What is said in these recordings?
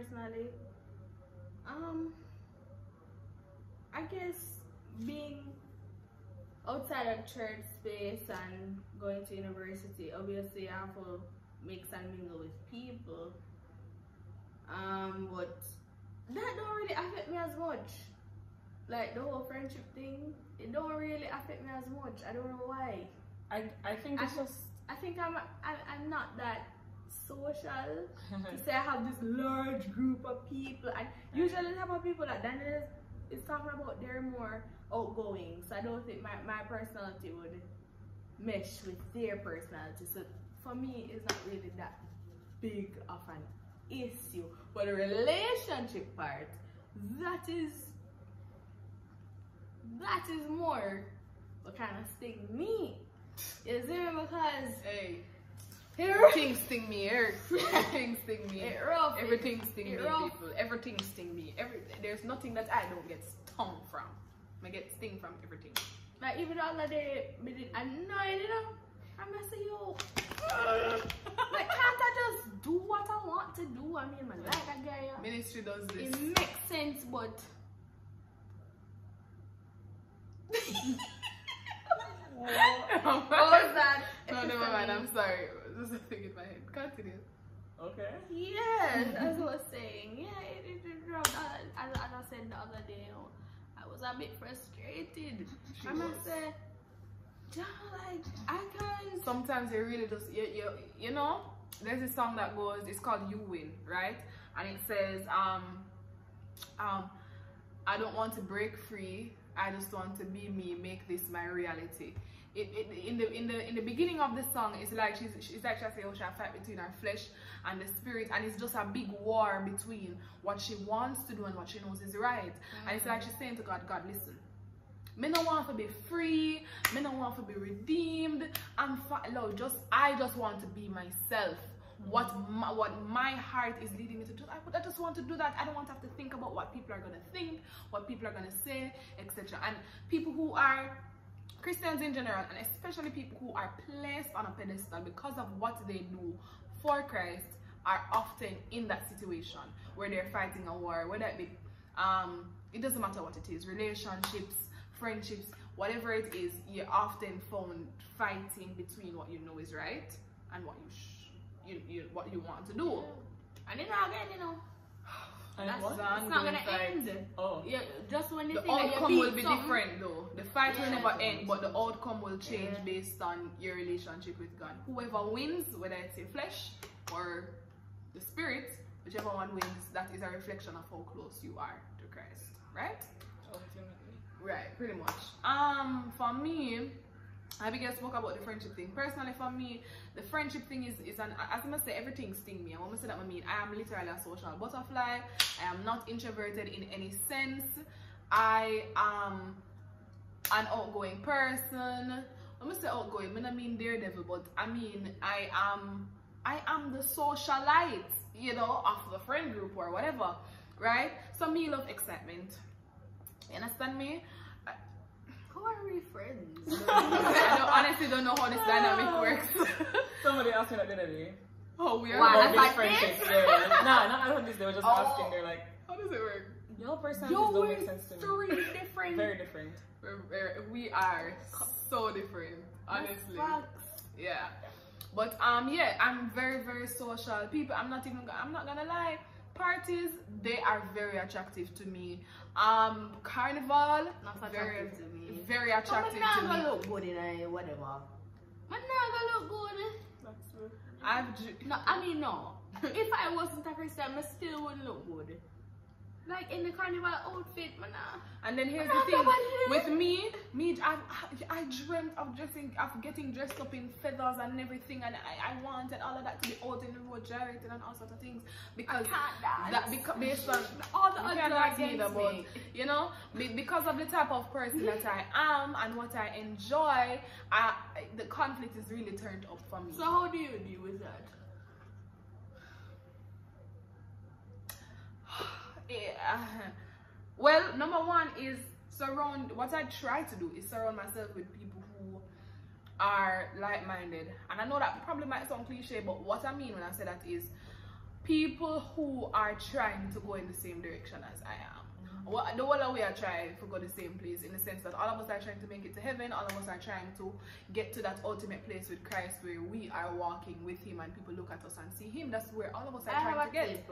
personally. Um I guess being outside of church space and going to university, obviously I have to mix and mingle with people. Um, but that don't really affect me as much. Like the whole friendship thing, it don't really affect me as much. I don't know why. I, I think it's I- just I think I'm I, I'm not that social to say I have this large group of people. And usually the type of people that Daniel is, is talking about they're more outgoing. So I don't think my, my personality would mesh with their personality. So for me it's not really that big of an issue. But the relationship part that is that is more what kind of sting me. Is it because Hey, everything sting me, Everything sting me. it rough it- Everything sting me, people. Everything sting me. Every there's nothing that I don't get stung from. I get sting from everything. Like even the other day, me did I know you know. I'm gonna say yo. like can't I just do what I want to do? I mean, like a guy. yeah. Ministry does this. It makes sense, but what was that? No, never mind. I'm sorry. Just a thing in my head. Continue. okay. Yes, as I was saying, yeah, it, it, it dropped. As, as I said the other day, you know, I was a bit frustrated. She I must was. say, yeah, like I can't. Sometimes you really just you, you you know. There's a song that goes. It's called "You Win," right? And it says, um, um, I don't want to break free. I just want to be me. Make this my reality. It, it, in the in the in the beginning of the song, it's like she's she's like she say, "Oh, she fight between her flesh and the spirit," and it's just a big war between what she wants to do and what she knows is right. And it's like she's saying to God, "God, listen." Me no want to be free. Me no want to be redeemed. I'm just I just want to be myself. What my, what my heart is leading me to do, I, I just want to do that. I don't want to have to think about what people are gonna think, what people are gonna say, etc. And people who are Christians in general, and especially people who are placed on a pedestal because of what they do for Christ, are often in that situation where they're fighting a war, whether it be, um, it doesn't matter what it is, relationships, friendships, whatever it is, you're often found fighting between what you know is right and what you, sh- you, you what you want to do. And then again, you know, And that's, what? an it's not gonna fight. end. Oh. Yeah, just when you The think that you outcome beat will be something, different though. The fight will never end, but the outcome will change based on your relationship with God. Whoever wins, whether it's your flesh or the spirit, whichever one wins, that is a reflection of how close you are to Christ. Right? Ultimately. Right, pretty much. Um, for me, Abigail spoke about the friendship thing. Personally, for me, the friendship thing is, is an, as I must say, everything sting me. And when I say that, I mean, I am literally a social butterfly. I am not introverted in any sense. I am an outgoing person. I must say outgoing, I don't mean daredevil, but I mean, I am, I am the socialite, you know, of the friend group or whatever, right? So me love excitement. You understand me? How are we friends? I don't, honestly don't know how this dynamic works. Somebody asked me that the other day. oh, we are. Wow, About that's these like friendships. this? Yeah. Nah, not about this. They were just Oh. asking. They're like, How does it work? Your personalities Yo, don't we're make sense to me. three different. Very different. We're, we're, we are so different, honestly. Facts. Yeah. But um, yeah, I'm very very social. People, I'm not even. I'm not gonna lie. Parties, they are very attractive to me. Um, carnival, Not very, attractive to me. very attractive man to not me. gonna look good in a whatever. Man not gonna look good. That's true. I've dr- No, I mean no. if I wasn't a Christian, I still wouldn't look good. Like in the carnival outfit, man. ah. And then here's the thing with me, me, I, I dreamt of dressing, of getting dressed up in feathers and everything, and I, I wanted all of that to be out in the road, gyrating and all sorts of things because that because based on All the you odds can't are dance either, against me. you know, because of the type of person that I am and what I enjoy, I, the conflict is really turned up for me. So how do you deal with that? Yeah. Uh, well, number one is surround. What I try to do is surround myself with people who are like-minded. And I know that probably might sound cliche, but what I mean when I say that is people who are trying to go in the same direction as I am. Mm-hmm. What the whole way I try to go the same place in the sense that all of us are trying to make it to heaven, all of us are trying to get to that ultimate place with Christ where we are walking with him and people look at us and see him. That's where all of us are I trying to get.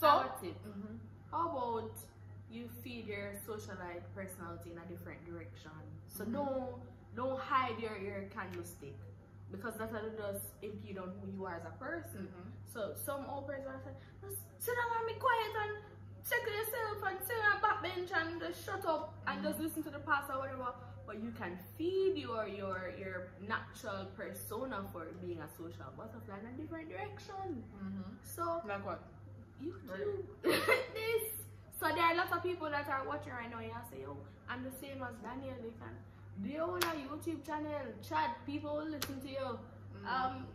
So a tip. Mm-hmm. How about you feed your socialite personality in a different direction? So Mhm. don't don't hide your your candlestick because that's that will just impede on who you are as a person. Mhm. So some old person will say, just sit down and be quiet and check yourself and sit on a backbench and just shut up and just listen to the pastor or whatever. But you can feed your your your natural persona for being a social butterfly in a different direction. Mhm. So like what? YouTube this. So there are lots of people that are watching right now and say, yo, I'm the same as Daniel. They can they own a YouTube channel, chat, people will listen to you. Mhm. Um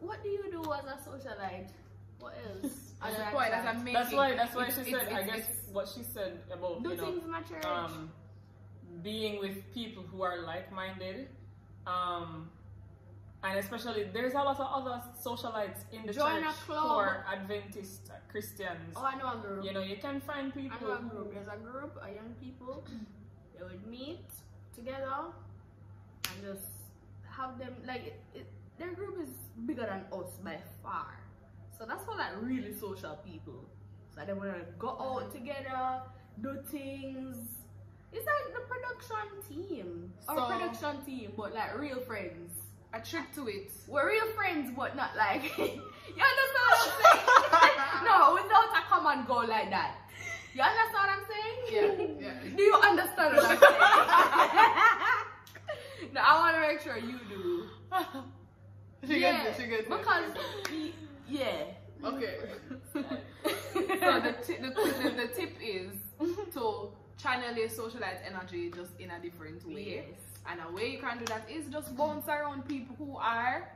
what do you do as a socialite? What else? That's Other the than That's amazing. That's why. That's why It's- she it's- said. I guess what she said about do you know things in my um, being with people who are like-minded, um, and especially there's a lot of other socialites in the Join church who are Adventist Christians. oh I know a group. You know, you can find people. I know a group. There's a group of young people. They would meet together and just have them like it, it, their group is bigger than us by far. So that's for like really social people. So they wanna go out mm-hmm. together, do things. It's like the production team. Or So- production team, but like real friends. A trick to it. We're real friends, but not like you understand what I'm saying? no, without a come and go like that. You understand what I'm saying? Yeah, yeah. Do you understand what I'm saying? no, I want to make sure you do. she yeah, gets it. She gets it. because yeah. Okay. so the, the, the, the tip is to channel your socialite energy just in a different way. Yes. And a way you can do that is just bounce around people who are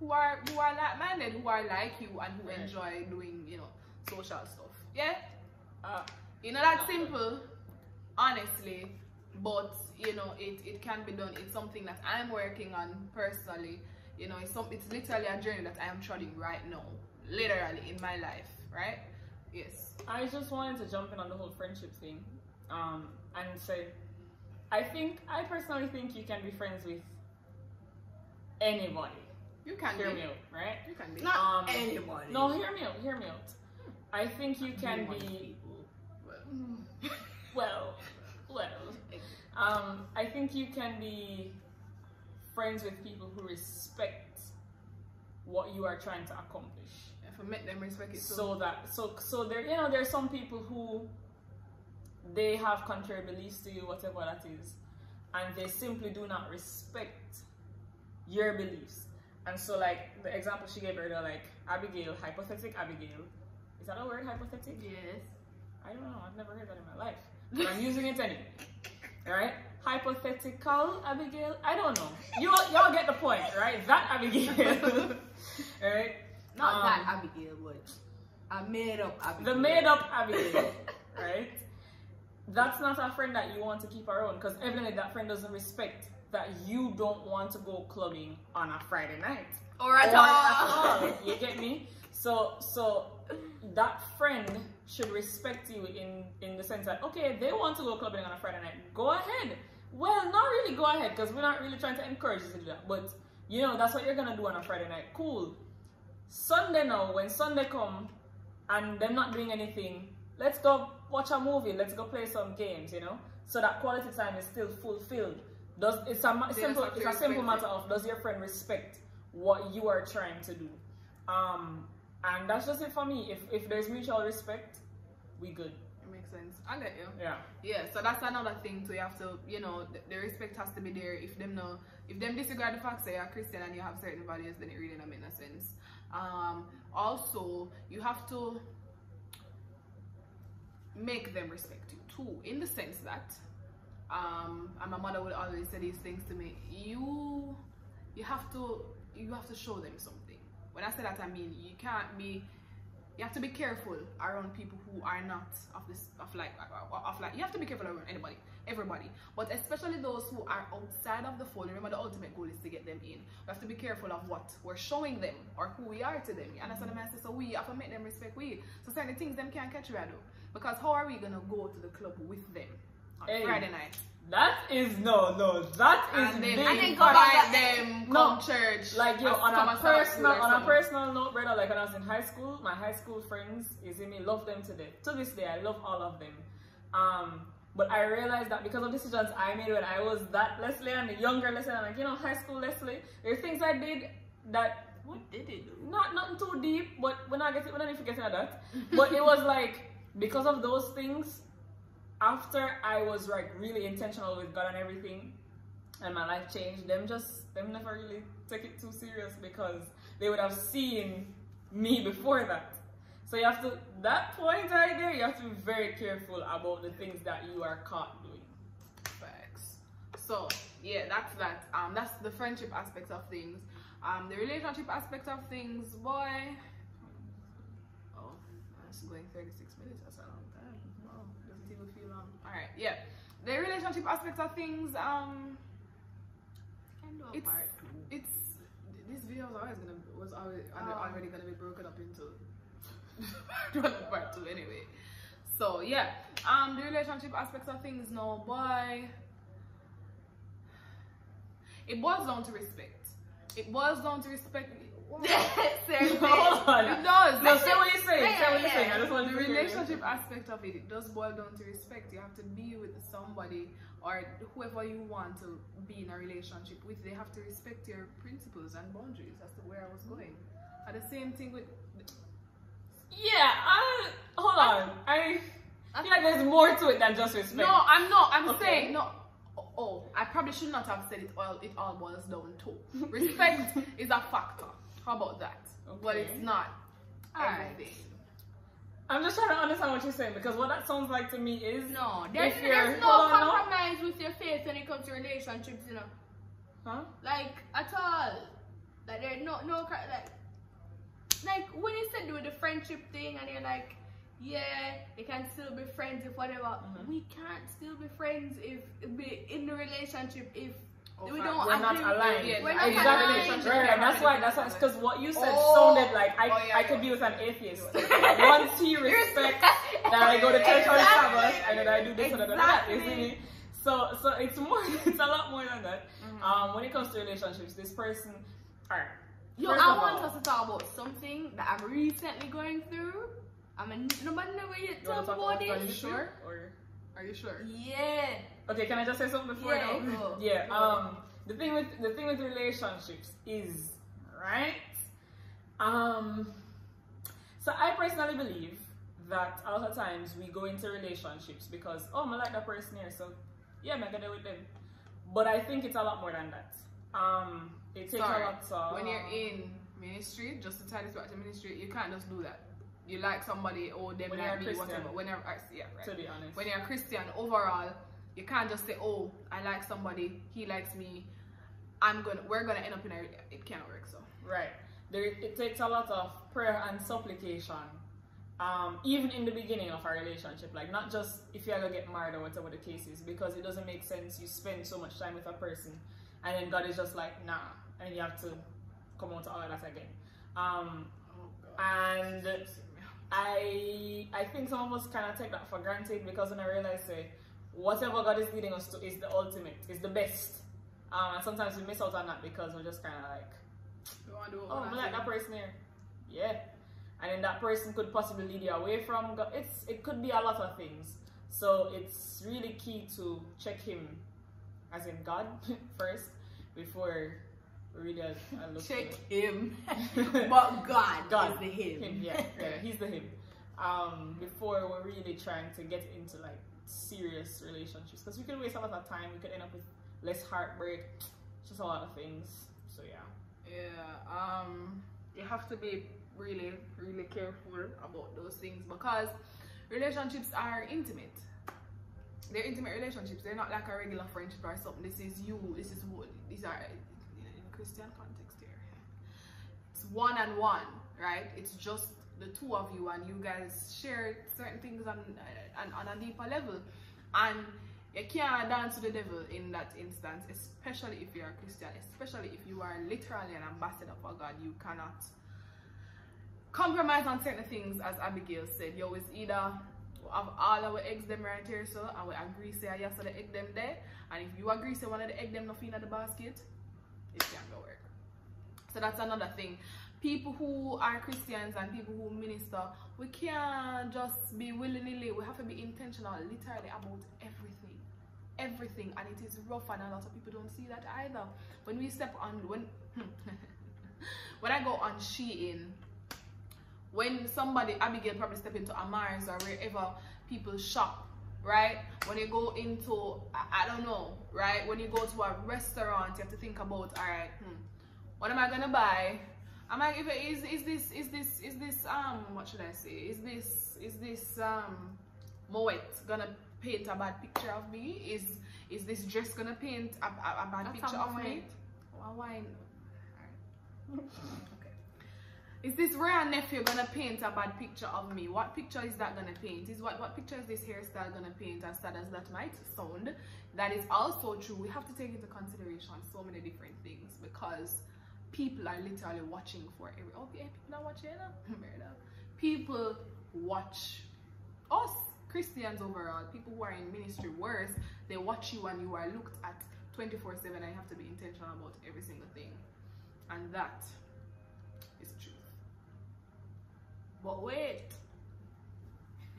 who are who are like minded, who are like you and who Right. enjoy doing, you know, social stuff. Yeah? uh, You know that simple, honestly, but you know it, it can be done. It's something that I'm working on personally. You know, it's some it's literally a journey that I am treading right now, literally in my life, right? Yes. I just wanted to jump in on the whole friendship thing, um, and say, I think I personally think you can be friends with anybody. You can Hear be. me out, right? You can be. Not Um, anybody. No, hear me out. Hear me out. I think you can be people. well, well. Um, I think you can be friends with people who respect what you are trying to accomplish. If I make them respect it, so that so so there you know there's some people who they have contrary beliefs to you whatever that is and they simply do not respect your beliefs and so like the example she gave earlier like abigail hypothetic abigail is that a word hypothetic Yes. i don't know i've never heard that in my life but i'm using it anyway All right. hypothetical abigail i don't know you y'all get the point right that abigail all right. Not Um, that Abigail, but I made up Abigail. the made up Abigail, right? That's not a friend that you want to keep around because evidently that friend doesn't respect that you don't want to go clubbing on a Friday night. Or at Or all. You get me? So so that friend should respect you in in the sense that okay, they want to go clubbing on a Friday night. Go ahead. Well, not really go ahead because we're not really trying to encourage you to do that. But you know that's what you're gonna do on a Friday night. Cool. Sunday now, when Sunday come and they're not doing anything, let's go watch a movie. Let's go play some games. You know, so that quality time is still fulfilled. Does it's a simple it's a simple matter of does your friend respect what you are trying to do? Um, and that's just it for me. If if there's mutual respect, we good. It makes sense. I get you. Yeah. Yeah, so that's another thing. So you have to, you know, the, the respect has to be there. If them know, if them disregard the fact that you're Christian and you have certain values, then it really don't make no sense. Um, also, you have to make them respect you too, in the sense that, um, and my mother would always say these things to me. You, you have to, you have to show them something. When I say that, I mean you can't be you have to be careful around people who are not of this of like of like you have to be careful around anybody everybody but especially those who are outside of the fold remember the ultimate goal is to get them in we have to be careful of what we're showing them or who we are to them and that's what i say so we have to make them respect we so certain things them can't catch you because how are we gonna go to the club with them on Hey. friday night That is no, no. That is and then, big. and then go back back them No. come church like yo, on a personal, on a personal note, brother. Like when I was in high school, my high school friends is in me. Love them to death. To this day, I love all of them. Um, but I realized that because of decisions I made when I was that Leslie and the younger Leslie, and like you know, high school Leslie, there are things I did that What did it do? not nothing too deep, but when I get it, when I need to get into that. But it was like because of those things, after I was like really intentional with God and everything, and my life changed, them just them never really take it too serious because they would have seen me before that. So you have to that point right there, you have to be very careful about the things that you are caught doing. Facts. So yeah, that's that. Um, that's the friendship aspect of things. Um, the relationship aspect of things, boy. Oh, that's going 36 minutes. That's a long time. Wow, doesn't even feel long. All right, yeah. The relationship aspect of things. Um, Can do a It's- part two. it's this video was always gonna was always already, Oh. already gonna be broken up into part one and part two anyway. So yeah, um, the relationship aspects of things no boy. It boils down to respect. It boils down to respect. Seriously. Hold on. It does. No, say what you're saying. Say what you're saying. I just want the to hear you. relationship aspect of it, it does boil down to respect. You have to be with somebody or whoever you want to be in a relationship with. They have to respect your principles and boundaries. That's the where I was going. And the same thing with Yeah, I hold on. I feel like there's more to it than just respect. no, I'm not. I'm Okay. saying no. Oh, I probably should not have said it all. It all boils down to respect is a factor. How about that? But it's not everything. I'm just trying to understand what you're saying because what that sounds like to me is No, there's, there's no on, compromise with your faith when it comes to relationships, you know. huh? Like at all. Like there's no no like like when you said with the friendship thing and you're like, yeah, they can still be friends if whatever. Mhm. We can't still be friends if be in the relationship if Oh, we don't We're not aligned. Yeah, We're not exactly. aligned. Right, right. That's why. That's why. Because what you said Oh. sounded like I, Oh, yeah, I could be with an atheist. Once he respects that I go to church on Sabbath and then I do this and that, that. You see So, so it's more. It's a lot more than that. Mhm. Um, when it comes to relationships, this person. Alright. Yo, First I want us to talk about something that I'm recently going through. I'm mean, nobody never yet You talk about about Are you sure? Or Are you sure? Yeah. okay, can I just say something before Yeah, go. Yeah. Um, the thing with the thing with relationships is right. Um, so I personally believe that a lot of times we go into relationships because oh, I like that person here, so yeah, I'm gonna do with them. But I think it's a lot more than that. Um, it takes Sorry. a lot. Of, when you're in ministry, just to tie this back to ministry, you can't just do that. You like somebody or them When like me, Christian. whatever. Whenever, I- yeah, right. to be honest. when you're a Christian overall, you can't just say, "Oh, I like somebody, he likes me, I'm gonna, we're gonna end up in a." It can't work. So Right. There, it takes a lot of prayer and supplication. Um, even in the beginning of a relationship, like not just if you're gonna get married or whatever the case is, because it doesn't make sense. You spend so much time with a person, and then God is just like, nah, and you have to come out to all of that again. Um, and I, I think some of us kind of take that for granted because when I realize, say, whatever God is leading us to is the ultimate, is the best. Um, and sometimes we miss out on that because we're just kind of like, you want to do oh, I like that person here. Yeah. And then that person could possibly lead you away from God. It's it could be a lot of things. So it's really key to check him as in God first before really uh, look Check him. but God, God. is the him. him. Yeah, yeah, he's the him. Um, before we're really trying to get into like serious relationships, because we could waste a lot of time. We could end up with less heartbreak. Just a lot of things. So yeah. Yeah, um, you have to be really, really careful about those things because relationships are intimate. They're intimate relationships. They're not like a regular friendship or something. This is you. This is what these are Christian context here. It's one and one, right? It's just the two of you and you guys share certain things on, uh, on, on a deeper level. And you can't dance to the devil in that instance, especially if you're a Christian, especially if you are literally an ambassador for God. You cannot compromise on certain things, as Abigail said. You always either have all our eggs them right here, so and we agree say yes to the egg them there. And if you agree say one of the egg them not in the basket, it can't work. So that's another thing. People who are Christians and people who minister, we can't just be willy-nilly. We have to be intentional, literally about everything. Everything. And it is rough and a lot of people don't see that either. When we step on when when I go on Shein, when somebody, Abigail probably step into a Mars or wherever people shop, right? When you go into, I, I, don't know, right? When you go to a restaurant, you have to think about, all right, hmm, what am I gonna buy? Am I, if it is, is this, is this, is this, um, what should I say? Is this, is this, um, Moet gonna paint a bad picture of me? Is, is this dress gonna paint a, a, a bad That's picture of me? Well, why? Is this rare nephew gonna paint a bad picture of me? What picture is that gonna paint? Is what what picture is this hairstyle gonna paint? As sad as that might sound, that is also true. We have to take into consideration so many different things because people are literally watching for every oh, okay, people are watching. People watch us Christians overall, people who are in ministry worse, they watch you and you are looked at 24-7 I have to be intentional about every single thing. And that but wait.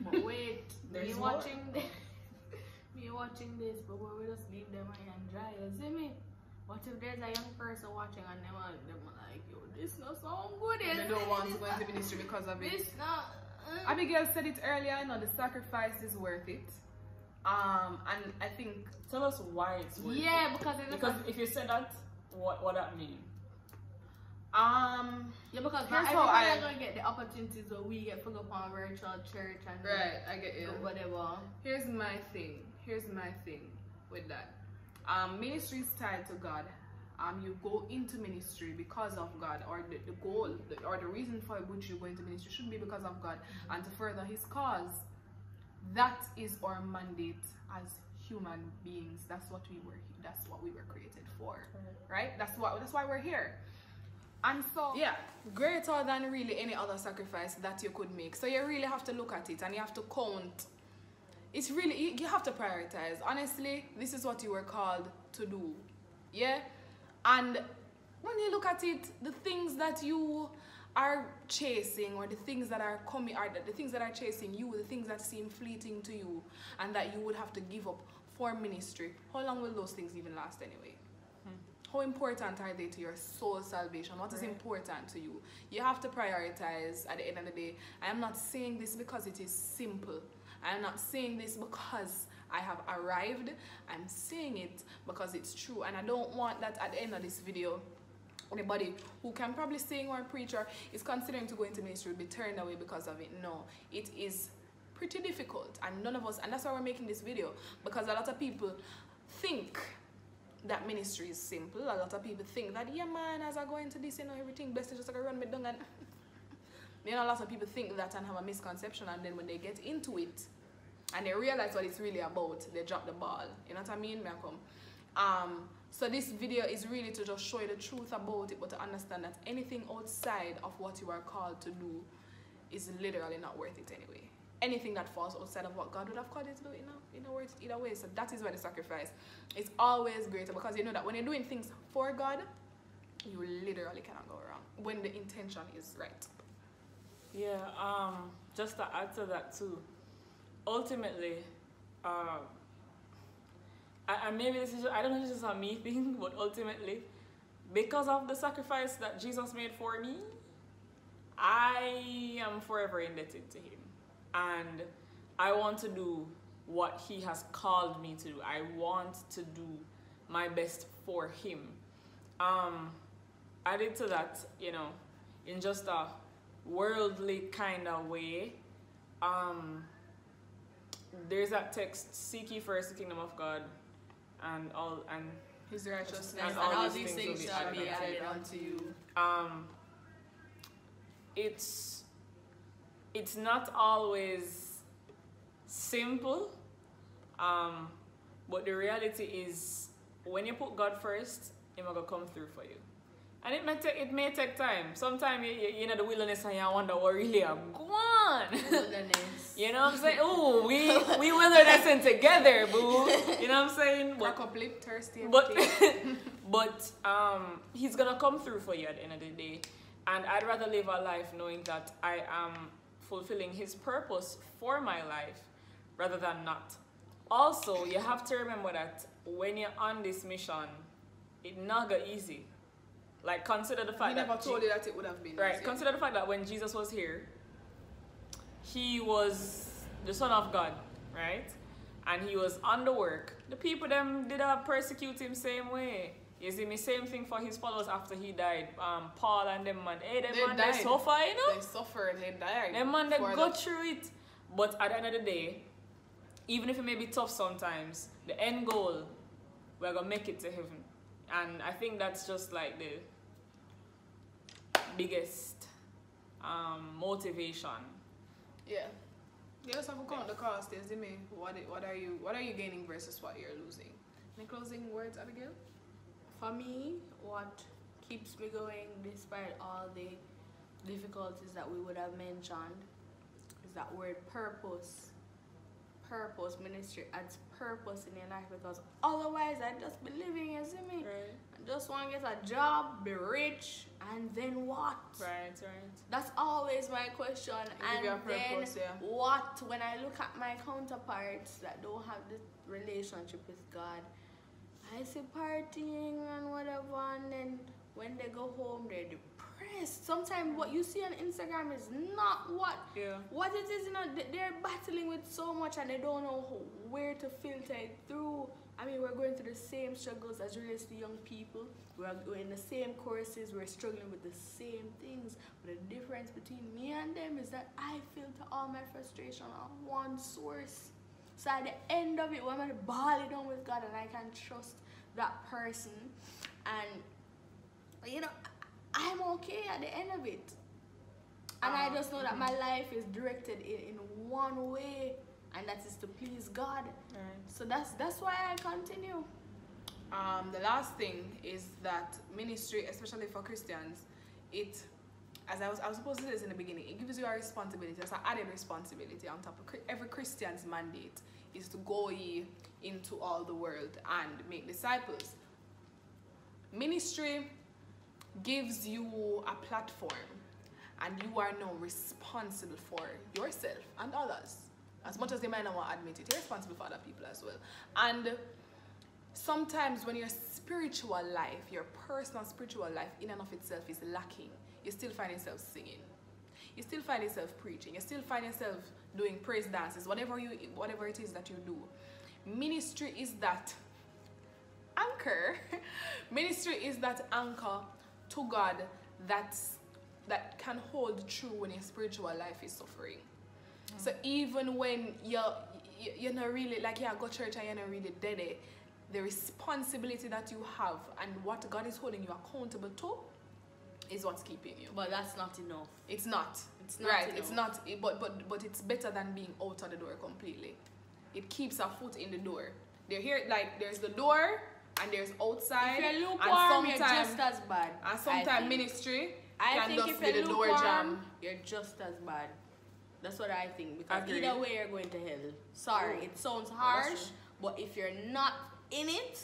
But wait. me watching this. me watching this, but we just leave them high and dry. You see me? What if there's a young person watching and them, are, them like, yo, this not sound good. And they don't want to go into ministry because of it. This not. Uh, Abigail said it earlier, you know, the sacrifice is worth it. Um, and I think. Tell us why it's worth yeah, it. because because if you said that, what what that mean? Um. Yeah, because not everybody I, gonna get the opportunities where we get for go on virtual church and right. I get you. Whatever. Here's my thing. Here's my thing with that. Um, ministry is tied to God. Um, you go into ministry because of God, or the, the goal, the, or the reason for which you go into ministry should be because of God, and to further His cause. That is our mandate as human beings. That's what we were. That's what we were created for, right? That's what. That's why we're here. And so, yeah, greater than really any other sacrifice that you could make. So you really have to look at it and you have to count. It's really, you have to prioritize. Honestly, this is what you were called to do. Yeah? And when you look at it, the things that you are chasing or the things that are coming are the things that are chasing you the things that seem fleeting to you and that you would have to give up for ministry how long will those things even last anyway how important are they to your soul salvation? What is right. important to you? You have to prioritize at the end of the day. I am not saying this because it is simple. I am not saying this because I have arrived. I'm saying it because it's true. And I don't want that at the end of this video, anybody who can probably sing or preach or is considering to go into ministry will be turned away because of it. No, it is pretty difficult. And none of us, and that's why we're making this video, because a lot of people think that ministry is simple. A lot of people think that, yeah, man, as I go into this, you know, everything best just like run me down. And you know, a lot of people think that and have a misconception, and then when they get into it and they realize what it's really about, they drop the ball. You know what I mean, Malcolm? Um, so this video is really to just show you the truth about it, but to understand that anything outside of what you are called to do is literally not worth it anyway anything that falls outside of what God would have called you to do, you know, know, works either way. So that is why the sacrifice is always greater because you know that when you're doing things for God, you literally cannot go wrong when the intention is right. Yeah, um, just to add to that too, ultimately, uh, and maybe this is, I don't know if this is a me thing, but ultimately, because of the sacrifice that Jesus made for me, I am forever indebted to him and I want to do what he has called me to do. I want to do my best for him. Um, added to that, you know, in just a worldly kind of way, um, there's that text, seek ye first the kingdom of God and all and his righteousness and, and all, all these things, things shall be added unto you. Um, it's it's not always simple. Um, but the reality is, when you put God first, He will come through for you. And it may take it may take time. Sometimes you, you, you know the wilderness and you wonder what really I'm going. Wilderness. you know what I'm saying? Oh, we we wilderness in together, boo. You know what I'm saying? But Crack up lip, thirsty. but but um he's gonna come through for you at the end of the day and i'd rather live a life knowing that i am fulfilling his purpose for my life rather than not also you have to remember that when you're on this mission it not go easy like consider the fact he fact never that told you that it would have been. Right. easy. Consider the fact that when Jesus was here, he was the Son of God, right? And he was on the work. The people them did not persecute him same way. You see me, same thing for his followers after he died. Um, Paul and them man, hey, them They man died. they suffer, you know. They suffered, they died. Them man they go the- through it. But at the end of the day, even if it may be tough sometimes, the end goal, we're gonna make it to heaven. And I think that's just like the biggest um, motivation. Yeah. You just have to count the cost, isn't it? What what are you what are you gaining versus what you're losing? Any closing words, Abigail? For me, what keeps me going despite all the difficulties that we would have mentioned is that word purpose. Purpose ministry adds purpose in your life because otherwise I just be living, you see me? Right, I just want to get a job, be rich, and then what? right, right. That's always my question. Give you a then purpose, yeah. what when I look at my counterparts that don't have this relationship with God, I see partying and whatever, and then when they go home, they're depressed. Sometimes what you see on Instagram is not what Yeah. what it is. You know, they- they're battling with so much, and they don't know where to filter it through. I mean, we're going through the same struggles as relates to young people. We're, we're in the same courses. We're struggling with the same things. But the difference between me and them is that I filter all my frustration on one source. So at the end of it, when I'm ball it down with God and I can trust that person, and you know, I'm okay at the end of it. And I Ah, just know that my life is directed in, in one way, and that is to please God. Right. So that's that's why I continue. Um, the last thing is that ministry, especially for Christians, it, as I was, I was supposed to say this in the beginning, it gives you a responsibility. It's an added responsibility on top of every Christian's mandate is to go ye into all the world and make disciples. Ministry gives you a platform, and you are now responsible for yourself and others. As much as they might not want to admit it, you're responsible for other people as well. And sometimes when your spiritual life, your personal spiritual life in and of itself is lacking, you still find yourself singing. You still find yourself preaching. You still find yourself doing praise dances, whatever you whatever it is that you do. Ministry is that anchor. Ministry is that anchor to God that's that can hold true when your spiritual life is suffering. So even when you're you- you're not really like yeah go church and you're not really dead the responsibility that you have and what God is holding you accountable to is what's keeping you. But that's not enough. It's not. It's not right. It's not. It, but but but it's better than being out of the door completely. It keeps a foot in the door. They're here like there's the door and there's outside. If you're and lukewarm, you're just as bad. and sometimes ministry I can think just if be the you're door jam. you're just as bad. That's what I think because Agreed. either way you're going to hell. Sorry, it sounds harsh, but if you're not in it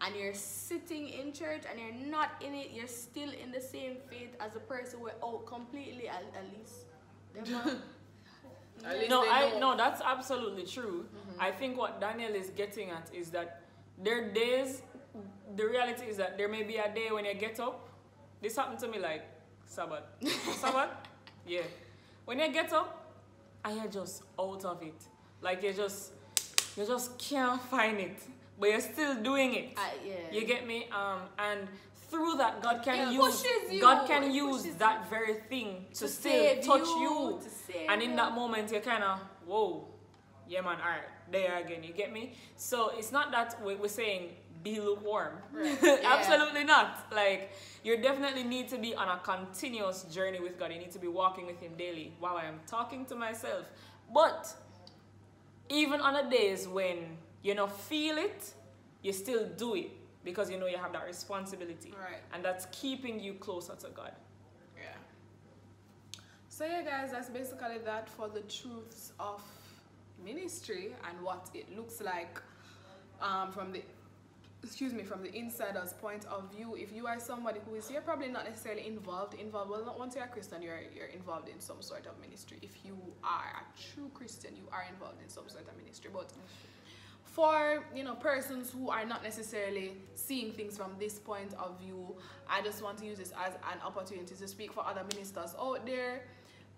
and you're sitting in church and you're not in it, you're still in the same faith as the person who out completely at, at least. At least No, I know. no, that's absolutely true. Mm-hmm. I think what Daniel is getting at is that there are days. The reality is that there may be a day when you get up. This happened to me like Sabbath. Sabbath, yeah. When you get up, and you're just out of it. Like you just, you just can't find it, but you're still doing it. I- yeah. You get me? Um, and through that, God can It use you. God can It use that very thing to, To still touch you, you. to And in you. that moment, you're kind of whoa, yeah, man. All right, there again. You get me? So it's not that we- we're saying be lukewarm. Right. Yeah. Absolutely not. Like you definitely need to be on a continuous journey with God. You need to be walking with Him daily. Wow, I am talking to myself. But even on the days when you don't feel it, you still do it because you know you have that responsibility. Right. And that's keeping you closer to God. Yeah. So yeah, guys, that's basically that for the truths of ministry and what it looks like um, from the excuse me from the insider's point of view if you are somebody who is you're probably not necessarily involved involved well not once you're a christian you're you're involved in some sort of ministry if you are a true christian you are involved in some sort of ministry but for you know persons who are not necessarily seeing things from this point of view i just want to use this as an opportunity to speak for other ministers out there.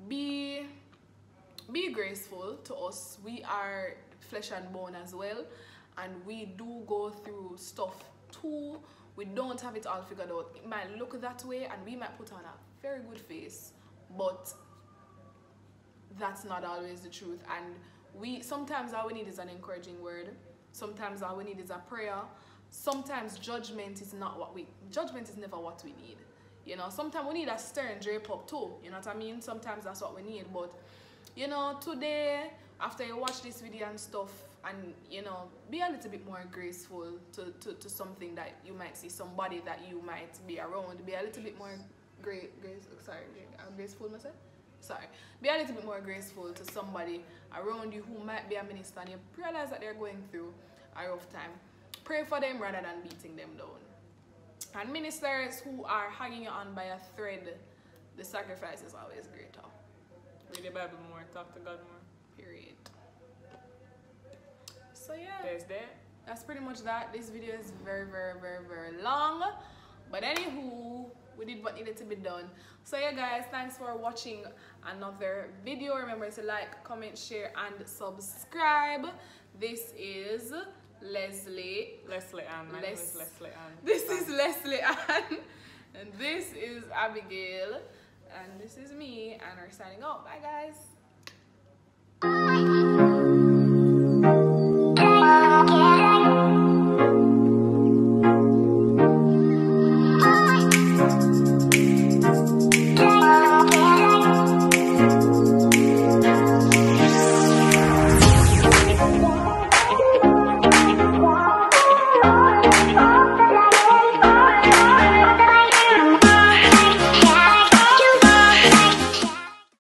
Be be graceful to us. We are flesh and bone as well and we do go through stuff too. We don't have it all figured out. It might look that way and we might put on a very good face but that's not always the truth. And we sometimes all we need is an encouraging word. Sometimes all we need is a prayer. Sometimes judgment is not what we judgment is never what we need. You know sometimes we need a stern drape up too. You know what i mean? Sometimes that's what we need. But you know today after you watch this video and stuff and you know be a little bit more graceful to, to, to something that you might see somebody that you might be around. Be a little bit more great grace sorry I'm uh, graceful myself sorry be a little bit more graceful to somebody around you who might be a minister and you realize that they're going through a rough time. Pray for them rather than beating them down. And ministers who are hanging on by a thread the sacrifice is always greater. Read the Bible more, talk to God more. period. So yeah. There's that. that's pretty much that. This video is very very very very long. But anywho we did what needed to be done. So yeah guys thanks for watching another video. Remember to like comment share and subscribe. This is leslie. Leslie Ann. My name is Leslie Ann. this is leslie Ann, and this is abigail. And this is me and we're signing out bye guys